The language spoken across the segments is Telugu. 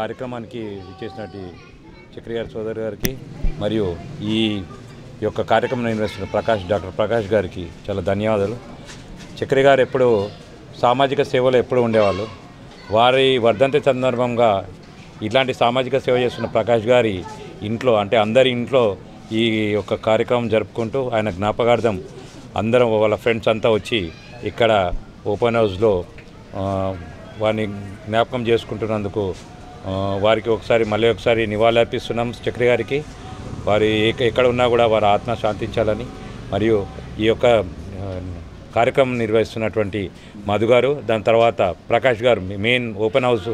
కార్యక్రమానికి ఇచ్చేసినట్టు చక్రి గారి సోదరు గారికి మరియు ఈ యొక్క కార్యక్రమం నిర్వహిస్తున్న ప్రకాష్ డాక్టర్ ప్రకాష్ గారికి చాలా ధన్యవాదాలు. చక్రి గారు ఎప్పుడు సామాజిక సేవలో ఎప్పుడు ఉండేవాళ్ళు. వారి వర్ధంతి సందర్భంగా ఇట్లాంటి సామాజిక సేవ చేస్తున్న ప్రకాష్ గారి ఇంట్లో అంటే అందరి ఇంట్లో ఈ యొక్క కార్యక్రమం జరుపుకుంటూ ఆయన జ్ఞాపకార్థం అందరం వాళ్ళ ఫ్రెండ్స్ అంతా వచ్చి ఇక్కడ ఓపెన్ హౌస్లో వారిని జ్ఞాపకం చేసుకుంటున్నందుకు వారికి ఒకసారి మళ్ళీ ఒకసారి నివాళులర్పిస్తున్నాం చక్రి గారికి. వారి ఎక్కడ ఉన్నా కూడా వారి ఆత్మ శాంతించాలని మరియు ఈ యొక్క కార్యక్రమం నిర్వహిస్తున్నటువంటి మధు గారు దాని తర్వాత ప్రకాష్ గారు మెయిన్ ఓపెన్ హౌస్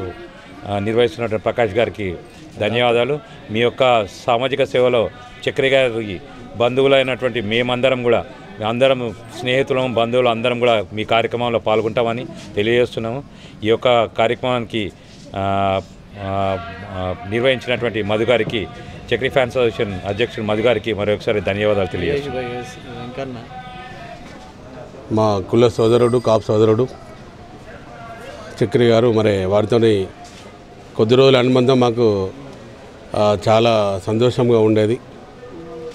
నిర్వహిస్తున్నటువంటి ప్రకాష్ గారికి ధన్యవాదాలు. మీ యొక్క సామాజిక సేవలో చక్రి గారి బంధువులైనటువంటి మేమందరం కూడా అందరం స్నేహితులం బంధువులు అందరం కూడా మీ కార్యక్రమంలో పాల్గొంటామని తెలియజేస్తున్నాము. ఈ యొక్క కార్యక్రమానికి నిర్వహించినటువంటి మధు గారికి చక్రి ఫ్యాన్స్ అసోసియేషన్ అధ్యక్షుడు మధు గారికి మరొకసారి ధన్యవాదాలు తెలియజేస్తున్నాను వెంకన్న. మా కుల సోదరుడు కాపు సోదరుడు చక్రి గారు మరి వారితోని కొద్ది రోజుల అనుబంధం మాకు చాలా సంతోషంగా ఉండేది.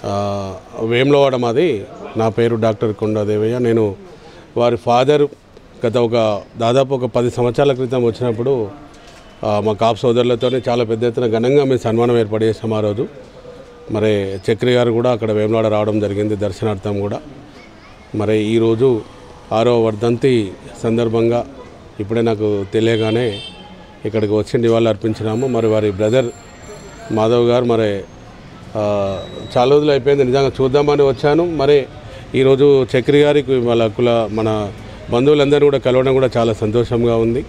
ఆ, వేములవాడ మాది నా పేరు డాక్టర్ కొండాదేవయ్య నేను వారి ఫాదర్ గత ఒక దాదాపు ఒక పది సంవత్సరాల క్రితం వచ్చినప్పుడు మా కాపు సోదరులతోనే చాలా పెద్ద ఎత్తున ఘనంగా మేము సన్మానం ఏర్పాటు చేసాం ఆ రోజు. మరి చక్రి గారు కూడా అక్కడ వేములవాడ రావడం జరిగింది దర్శనార్థం కూడా. మరి ఈరోజు ఆరో వర్ధంతి సందర్భంగా ఇప్పుడే నాకు తెలియగానే ఇక్కడికి వచ్చి నివాళులు అర్పించినాము. మరి వారి బ్రదర్ మాధవ్ గారు మరి చాలా రోజులు అయిపోయింది నిజంగా చూద్దామని వచ్చాను. మరి ఈరోజు చక్రి గారికి వాళ్ళ కుల మన బంధువులందరూ కూడా కలవడం కూడా చాలా సంతోషంగా ఉంది.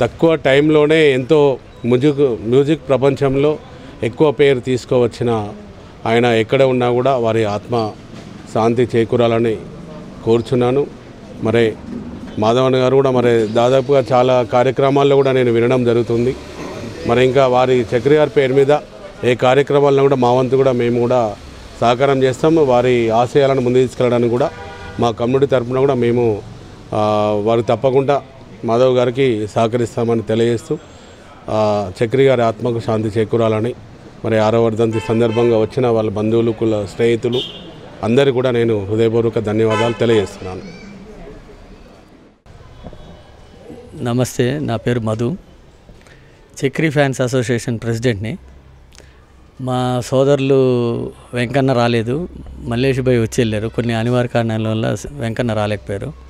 తక్కువ టైంలోనే ఎంతో మ్యూజిక్ మ్యూజిక్ ప్రపంచంలో ఎక్కువ పేరు తీసుకువచ్చిన ఆయన ఎక్కడ ఉన్నా కూడా వారి ఆత్మ శాంతి చేకూరాలని కోరుచున్నాను. మరి మాధవన్ గారు కూడా మరి దాదాపుగా చాలా కార్యక్రమాల్లో కూడా నేను వినడం జరుగుతుంది. మరి ఇంకా వారి చక్రి గారి పేరు మీద ఏ కార్యక్రమాలను కూడా మా వంతు కూడా మేము కూడా సహకారం చేస్తాము. వారి ఆశయాలను ముందు తీసుకెళ్ళడానికి కూడా మా కమ్యూనిటీ తరఫున కూడా మేము వారు తప్పకుండా మాధవ్ గారికి సహకరిస్తామని తెలియజేస్తూ చక్రి గారి ఆత్మకు శాంతి చేకూరాలని మరి ఆరో వర్ధంతి సందర్భంగా వచ్చిన వాళ్ళ బంధువులు కుల స్నేహితులు అందరి కూడా నేను హృదయపూర్వక ధన్యవాదాలు తెలియజేస్తున్నాను. నమస్తే నా పేరు మధు. చక్రీ ఫ్యాన్స్ అసోసియేషన్ ప్రెసిడెంట్ని. మా సోదరులు వెంకన్న రాలేదు మల్లేష్ భాయ్ వచ్చి వెళ్ళారు. కొన్ని అనివార్య కారణాల వల్ల వెంకన్న రాలేకపోయారు.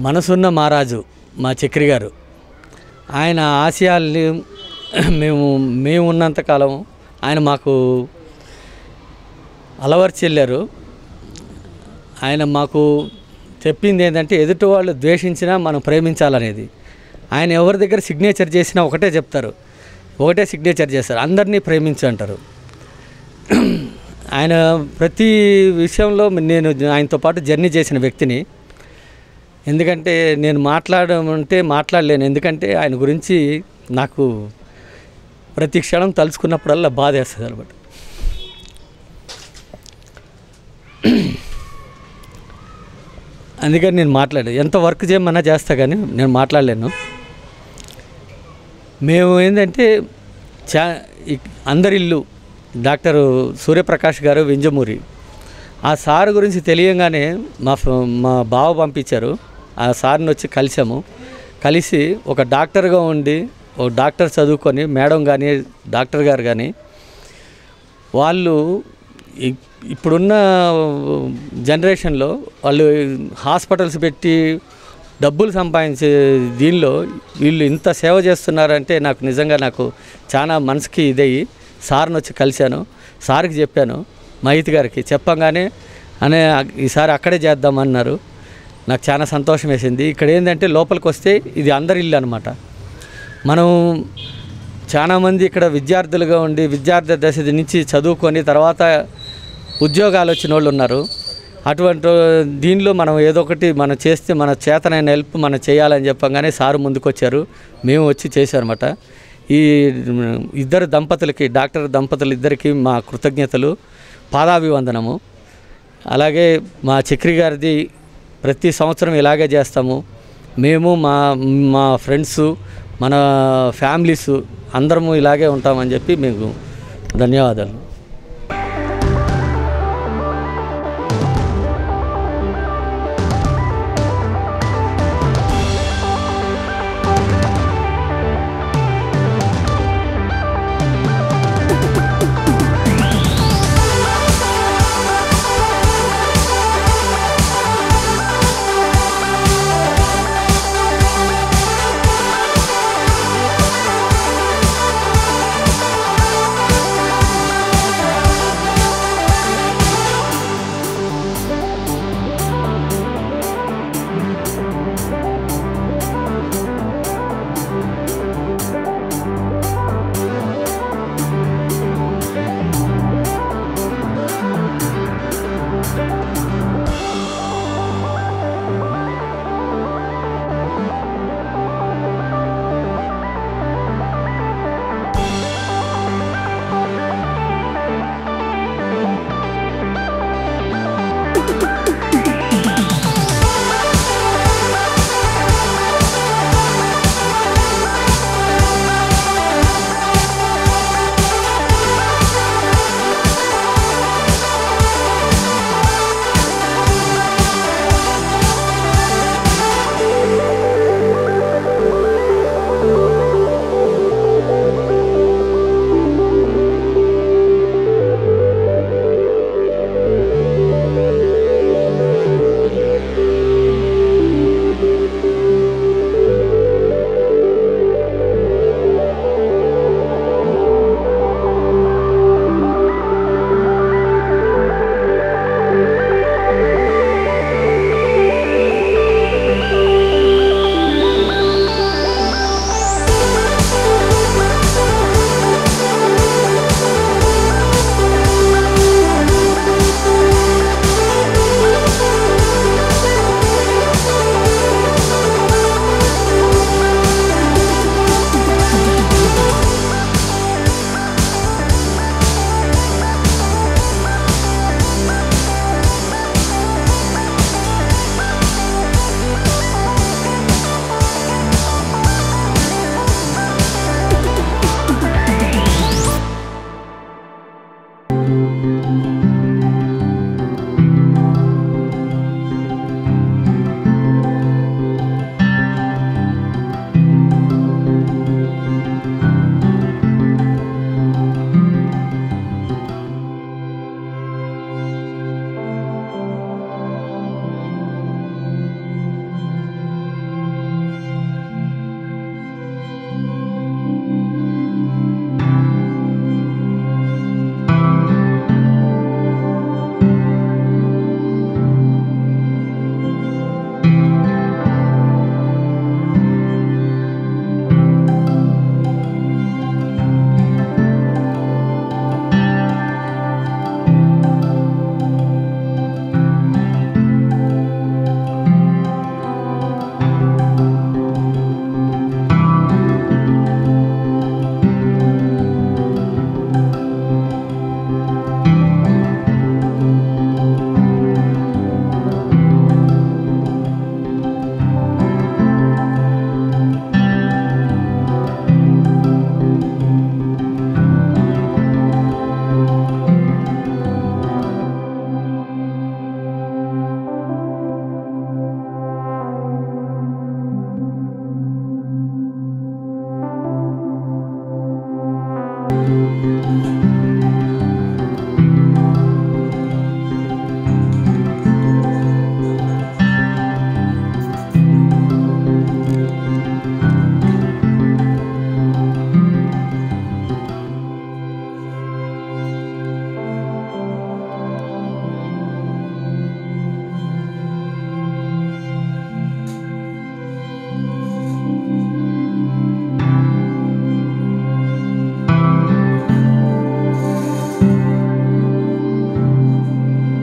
మనసున్న మహారాజు మా చక్రి గారు ఆయన ఆశయాల్ని మేము మేము ఉన్నంతకాలం ఆయన మాకు అలవర్చి వెళ్ళారు. ఆయన మాకు చెప్పింది ఏంటంటే ఎదుటి వాళ్ళు ద్వేషించినా మనం ప్రేమించాలనేది. ఆయన ఎవరి దగ్గర సిగ్నేచర్ చేసినా ఒకటే చెప్తారు. ఒకటే సిగ్నేచర్ చేస్తారు. అందరినీ ప్రేమించు అంటారు. ఆయన ప్రతి విషయంలో నేను ఆయనతో పాటు జర్నీ చేసిన వ్యక్తిని. ఎందుకంటే నేను మాట్లాడమంటే మాట్లాడలేను. ఎందుకంటే ఆయన గురించి నాకు ప్రతి క్షణం తలుచుకున్నప్పుడల్లా బాధ వేస్తుంది అనమాట అందుకని నేను మాట్లాడే ఎంత వర్క్ చేయమన్నా చేస్తా కానీ నేను మాట్లాడలేను. మేము ఏంటంటే చా అందరి ఇల్లు డాక్టర్ సూర్యప్రకాష్ గారు వింజమూరి. ఆ సార్ గురించి తెలియంగానే మా మా బావ పంపించారు. ఆ సార్ని వచ్చి కలిసాము కలిసి ఒక డాక్టర్గా ఉండి ఒక డాక్టర్ చదువుకొని మేడం కానీ డాక్టర్ గారు కానీ వాళ్ళు ఇప్పుడున్న జనరేషన్లో వాళ్ళు హాస్పిటల్స్ పెట్టి డబ్బులు సంపాదించే దీనిలో వీళ్ళు ఇంత సేవ చేస్తున్నారంటే నాకు నిజంగా నాకు చాలా మనసుకి ఇదయ్యి. సార్ని వచ్చి కలిశాను. సార్కి చెప్పాను. మహిత్ గారికి చెప్పంగానే అనే ఈసారి అక్కడే చేద్దామన్నారు. నాకు చాలా సంతోషం వేసింది. ఇక్కడ ఏంటంటే లోపలికి వస్తే ఇది అందరి ఇల్లు అనమాట మనం చాలామంది ఇక్కడ విద్యార్థులుగా ఉండి విద్యార్థి దశ నుంచి చదువుకొని తర్వాత ఉద్యోగాలు వచ్చిన వాళ్ళు ఉన్నారు. అటువంటి దీనిలో మనం ఏదో ఒకటి మనం చేస్తే మన చేతనైన హెల్ప్ మనం చేయాలని చెప్పగానే సారు ముందుకొచ్చారు. మేము వచ్చి చేశారన్నమాట. ఈ ఇద్దరు దంపతులకి డాక్టర్ దంపతులు ఇద్దరికి మా కృతజ్ఞతలు. పాదాభివందనము. అలాగే మా చక్రి గారిది ప్రతి సంవత్సరం ఇలాగే చేస్తాము. మేము మా మా ఫ్రెండ్స్ మన ఫ్యామిలీస్ అందరము ఇలాగే ఉంటామని చెప్పి మీకు ధన్యవాదాలు.